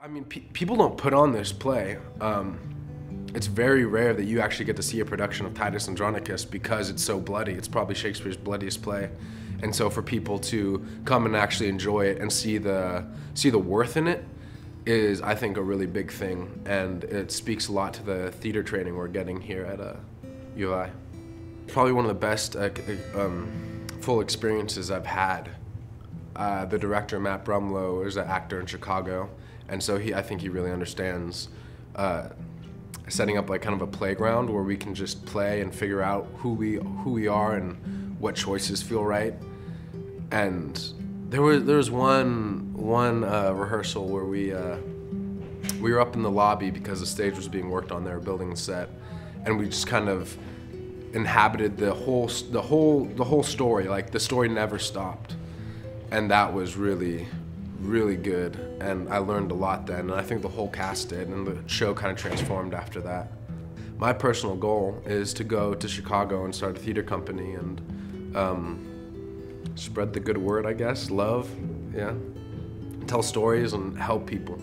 I mean, pe people don't put on this play. Um, it's very rare that you actually get to see a production of Titus Andronicus because it's so bloody. It's probably Shakespeare's bloodiest play, and so for people to come and actually enjoy it and see the see the worth in it is, I think, a really big thing, and it speaks a lot to the theater training we're getting here at uh, U of I. Probably one of the best uh, um, full experiences I've had. Uh, the director Matt Brumlow is an actor in Chicago and so he, I think he really understands uh, setting up like kind of a playground where we can just play and figure out who we who we are and what choices feel right. And there was there was one one uh, rehearsal where we uh, we were up in the lobby because the stage was being worked on there, building the set, and we just kind of inhabited the whole the whole the whole story. Like the story never stopped, and that was really really good, and I learned a lot then, and I think the whole cast did, and the show kind of transformed after that. My personal goal is to go to Chicago and start a theater company and um, spread the good word, I guess, love, yeah, tell stories and help people.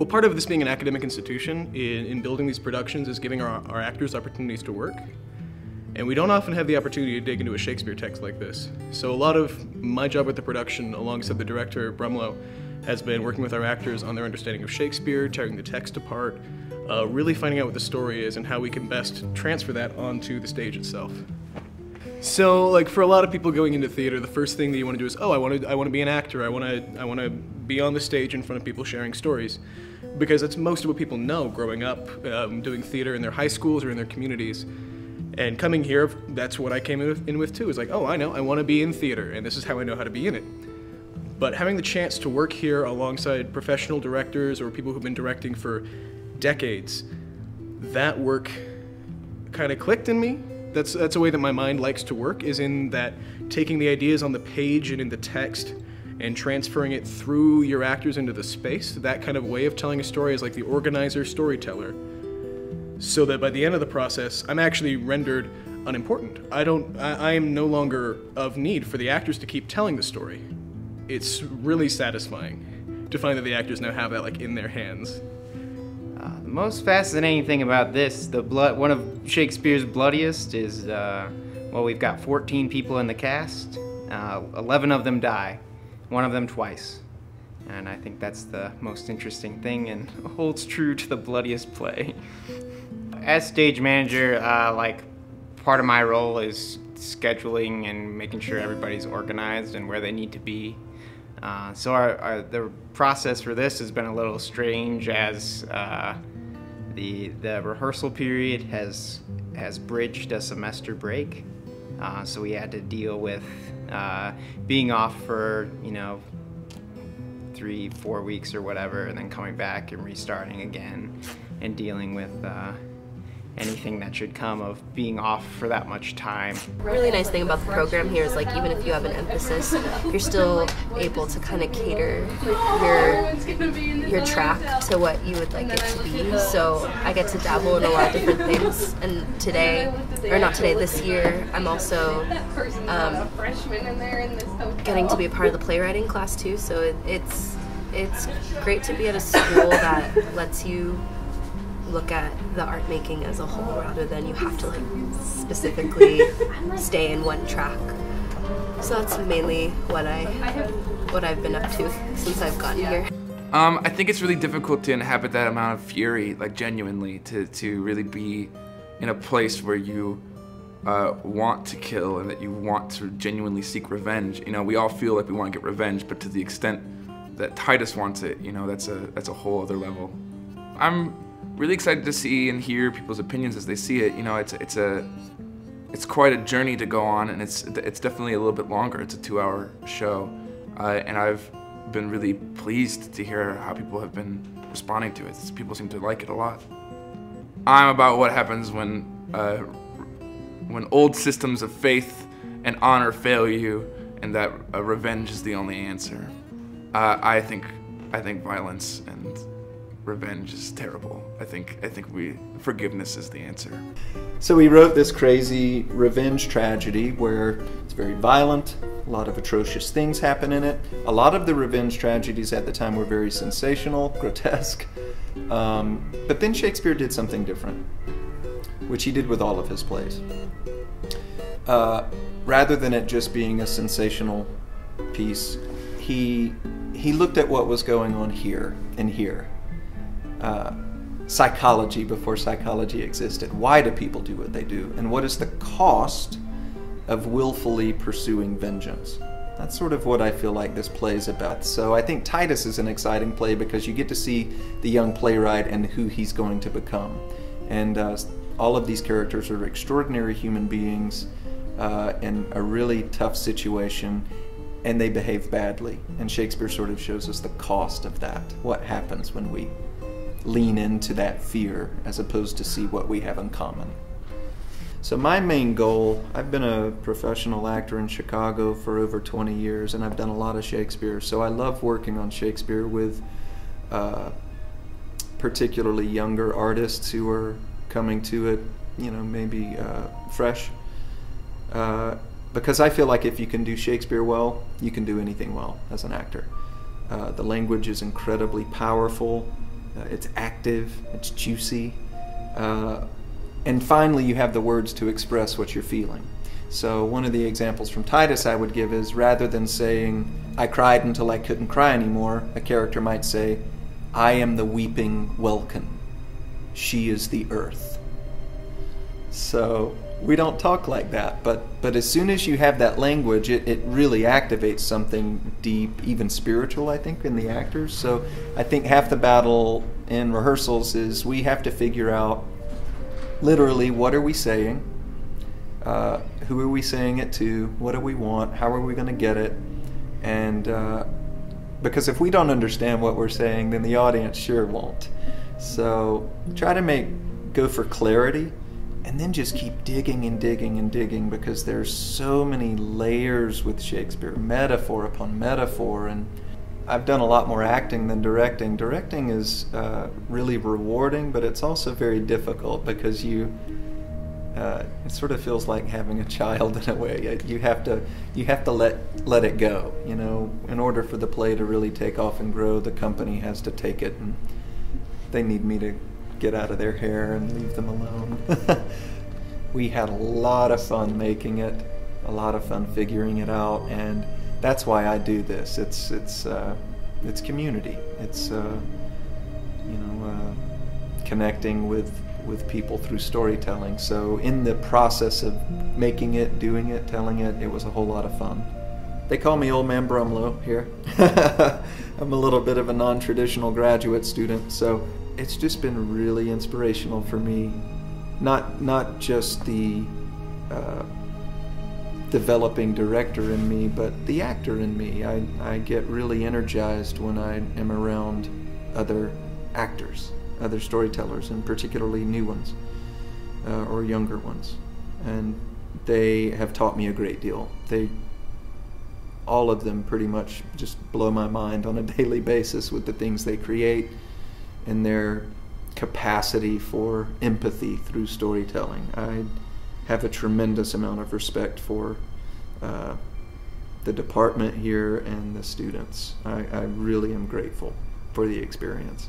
Well, part of this being an academic institution in, in building these productions is giving our, our actors opportunities to work. And we don't often have the opportunity to dig into a Shakespeare text like this. So a lot of my job with the production, alongside the director, Brumlow, has been working with our actors on their understanding of Shakespeare, tearing the text apart, uh, really finding out what the story is and how we can best transfer that onto the stage itself. So, like for a lot of people going into theater, the first thing that you want to do is, oh, I want to, I want to be an actor. I want to, I want to be on the stage in front of people sharing stories, because that's most of what people know growing up, um, doing theater in their high schools or in their communities. And coming here, that's what I came in with, in with too. Is like, oh, I know, I want to be in theater, and this is how I know how to be in it. But having the chance to work here alongside professional directors or people who've been directing for decades, that work kind of clicked in me. That's that's a way that my mind likes to work. Is in that taking the ideas on the page and in the text and transferring it through your actors into the space. That kind of way of telling a story is like the organizer storyteller so that by the end of the process, I'm actually rendered unimportant. I don't, I, am no longer of need for the actors to keep telling the story. It's really satisfying to find that the actors now have that like in their hands. Uh, the most fascinating thing about this, the blood, one of Shakespeare's bloodiest is, uh, well, we've got 14 people in the cast. Uh, 11 of them die, one of them twice. And I think that's the most interesting thing and holds true to the bloodiest play. As stage manager, uh, like part of my role is scheduling and making sure everybody's organized and where they need to be. Uh, so our, our, the process for this has been a little strange as uh, the the rehearsal period has has bridged a semester break. Uh, so we had to deal with uh, being off for you know three four weeks or whatever, and then coming back and restarting again and dealing with uh, anything that should come of being off for that much time. Really nice thing about the program here is like even if you have an emphasis, you're still able to kind of cater your your track to what you would like it to be. So I get to dabble in a lot of different things. And today, or not today, this year, I'm also um, getting to be a part of the playwriting class too. So it, it's it's great to be at a school that lets you look at the art making as a whole rather than you have to like specifically stay in one track. So that's mainly what I what I've been up to since I've gotten here. Um, I think it's really difficult to inhabit that amount of fury, like genuinely, to, to really be in a place where you uh, want to kill and that you want to genuinely seek revenge. You know, we all feel like we want to get revenge, but to the extent that Titus wants it, you know, that's a that's a whole other level. I'm really excited to see and hear people's opinions as they see it. You know, it's it's a it's quite a journey to go on, and it's it's definitely a little bit longer. It's a two-hour show, uh, and I've been really pleased to hear how people have been responding to it. People seem to like it a lot. I'm about what happens when uh, when old systems of faith and honor fail you, and that uh, revenge is the only answer. Uh, I think I think violence and revenge is terrible. I think I think we forgiveness is the answer. So we wrote this crazy revenge tragedy where it's very violent, A lot of atrocious things happen in it. A lot of the revenge tragedies at the time were very sensational, grotesque. Um, but then Shakespeare did something different, which he did with all of his plays. Uh, rather than it just being a sensational piece, he he looked at what was going on here and here. Uh, psychology before psychology existed. Why do people do what they do? And what is the cost of willfully pursuing vengeance? That's sort of what I feel like this play is about. So I think Titus is an exciting play because you get to see the young playwright and who he's going to become. And uh, all of these characters are extraordinary human beings uh, in a really tough situation and they behave badly. And Shakespeare sort of shows us the cost of that. What happens when we lean into that fear as opposed to see what we have in common. So, my main goal I've been a professional actor in Chicago for over 20 years and I've done a lot of Shakespeare. So, I love working on Shakespeare with uh, particularly younger artists who are coming to it, you know, maybe uh, fresh. Uh, because I feel like if you can do Shakespeare well, you can do anything well as an actor. Uh, the language is incredibly powerful, uh, it's active, it's juicy, uh, and finally, you have the words to express what you're feeling. So, one of the examples from Titus I would give is rather than saying, I cried until I couldn't cry anymore, a character might say, I am the weeping welkin. She is the earth. So, we don't talk like that but but as soon as you have that language it, it really activates something deep even spiritual i think in the actors. So i think half the battle in rehearsals is we have to figure out literally what are we saying uh, who are we saying it to what do we want how are we going to get it? And uh, because if we don't understand what we're saying then the audience sure won't. So try to make go for clarity and then just keep digging and digging and digging because there's so many layers with Shakespeare, metaphor upon metaphor. And I've done a lot more acting than directing. Directing is uh, really rewarding, but it's also very difficult because you. Uh, it sort of feels like having a child in a way. You have to you have to let let it go. You know, in order for the play to really take off and grow, the company has to take it, and they need me to get out of their hair and leave them alone. we had a lot of fun making it, a lot of fun figuring it out, and that's why I do this. It's it's uh, it's community. It's uh, you know uh, connecting with with people through storytelling. So in the process of making it, doing it, telling it, it was a whole lot of fun. They call me Old Man Brumlow here. I'm a little bit of a non-traditional graduate student, so it's just been really inspirational for me. Not not just the uh, developing director in me, but the actor in me. I, I get really energized when I am around other actors, other storytellers, and particularly new ones uh, or younger ones. And they have taught me a great deal. They all of them pretty much just blow my mind on a daily basis with the things they create and their capacity for empathy through storytelling. I have a tremendous amount of respect for uh, the department here and the students. I, I really am grateful for the experience.